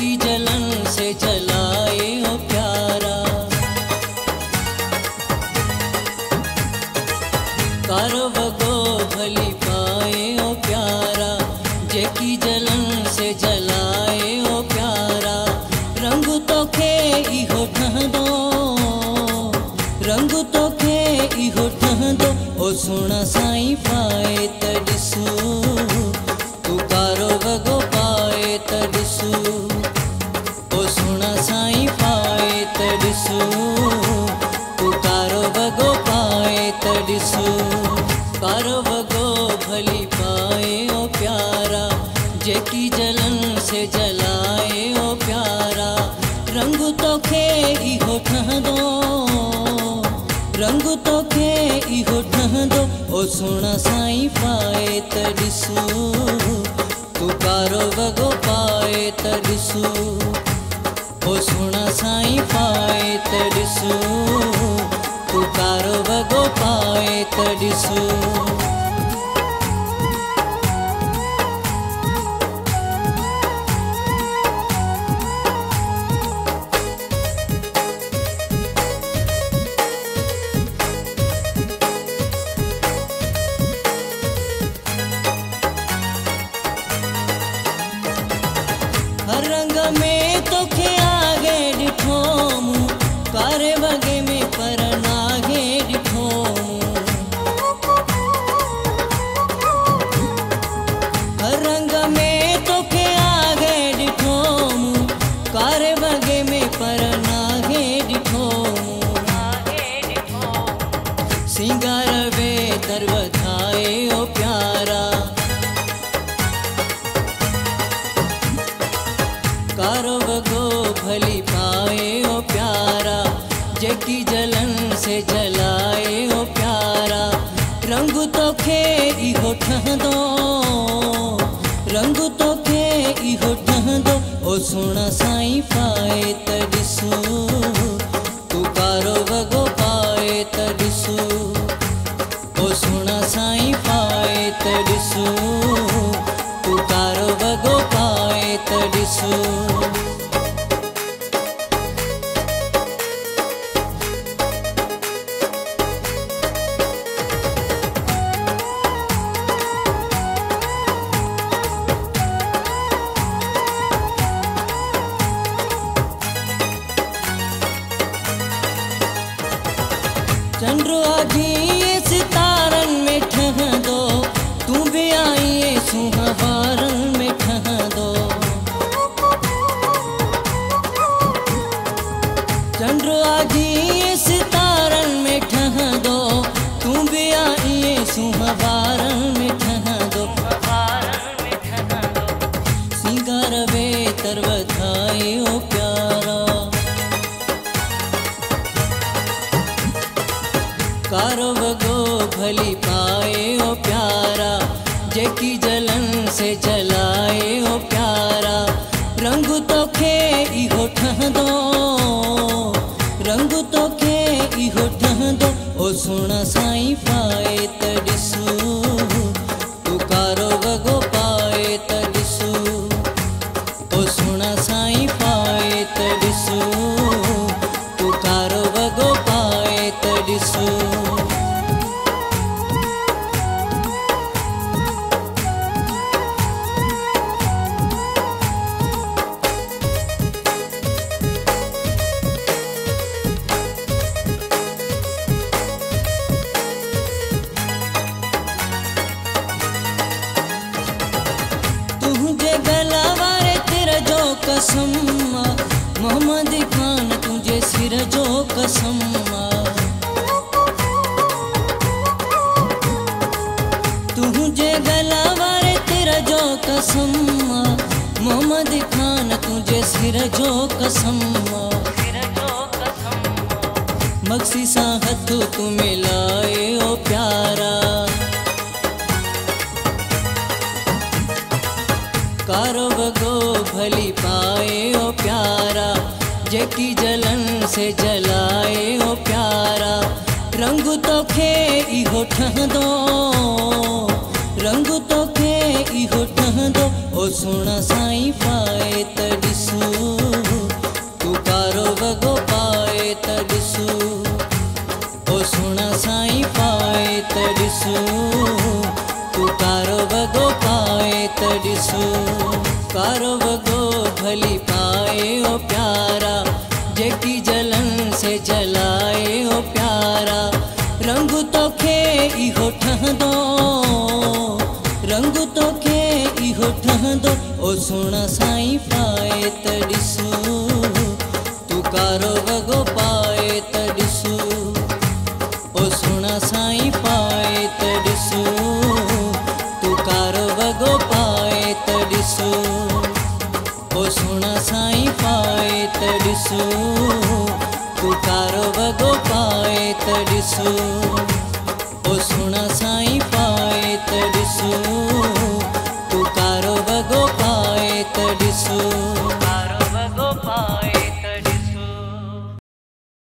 की जलन से जलाए हो प्यारा। कारव को भली पाए हो प्यारा। जे की जलन से जलाए हो प्यारा। रंग तो खे इहो ठहदो, रंग तो खे इहो ठहदो। ओ सुना साई पाए तू त ॾिसो भली पाए ओ प्यारा जेकी जलन से जलाए ओ प्यारा। रंग तोखे इहो ठहंदो, रंग तोखे इहो ठहंदो, ओ सुहिणा साईं पाए त ॾिसो तूं कारो वॻो पाए त ॾिसो, ओ सुहिणा साईं पाए त ॾिसो। पुकारो भगो पाए तडिसू भली पाए ओ प्यारा जेकी जलन से जलाए ओ प्यारा। रंग तोखे इहो ठहंदो रंग तोखे इहो ठहंदो ओ सुहिणा साईं पाए त तूं कारो वॻो पाए त ॾिसो। ओ सुहिणा साईं पाए त तूं कारो वॻो पाए त ॾिसो। चंद्र आगी सितारन में ठहंदो तूं बि आई सुहारन में ठहंदो चंद्र आगी सितारन में ठहंदो तूं बि आई सुहारन में ठहंदो सिंगार वे तरवथाए ओ प्यारा। कारो वॻो भली पाए ओ प्यारा जेकी जलन से जलाए ओ प्यारा। रंग तो खे इहो ठहंदो रंग तो खे इहो ठहंदो ओ सुहिणा साईं पाए त जो कसम मोहम्मद खान तुझे सिर जो कसम। जो कसम मोहम्मद खान तुझे सिर जो कसम। मक्सी सा हथ तू मिलाए, ओ प्यारा। कारो वॻो भली पाए, ओ प्यारा। जेकी जलन से जलाए, ओ प्यारा। रंग तोखे इहो ठहंदो, रंग तोखे इहो ठहंदो ओ सुहिणा साईं पाए त ॾिसो। तूं कारो वॻो पाए त ॾिसो। ओ सुहिणा साईं पाए त ॾिसूं। तूं कारो वॻो पाए त ॾिसूं। कारो वॻो भली पाए ओ प्यारा, जेकी ओ सुहिणा साईं पाए त ॾिसूं तूं कारो वॻो पाए त ॾिसूं। ओ सुहिणा साईं पाए त ॾिसूं तूं कारो वॻो पाए त ॾिसूं। ओ सुहिणा साईं पाए त ॾिसूं तूं कारो वॻो पाए त ॾिसूं।